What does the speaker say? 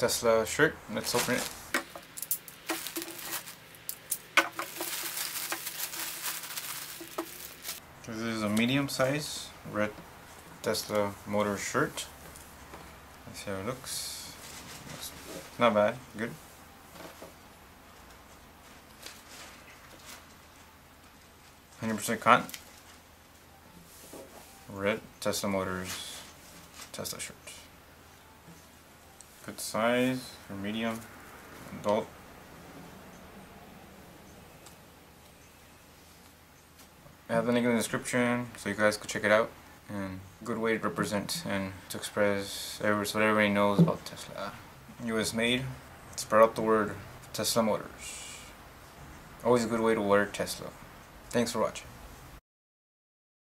Tesla shirt. Let's open it. This is a medium size red Tesla motor shirt. Let's see how it looks. not bad, good. Hundred percent cotton. Red Tesla Motors Tesla shirt. Good size for medium adult. I have the link in the description so you guys could check it out and good way to represent and to express every, so everybody knows about Tesla. US made, spread out the word Tesla Motors. Always a good way to wear Tesla. Thanks for watching.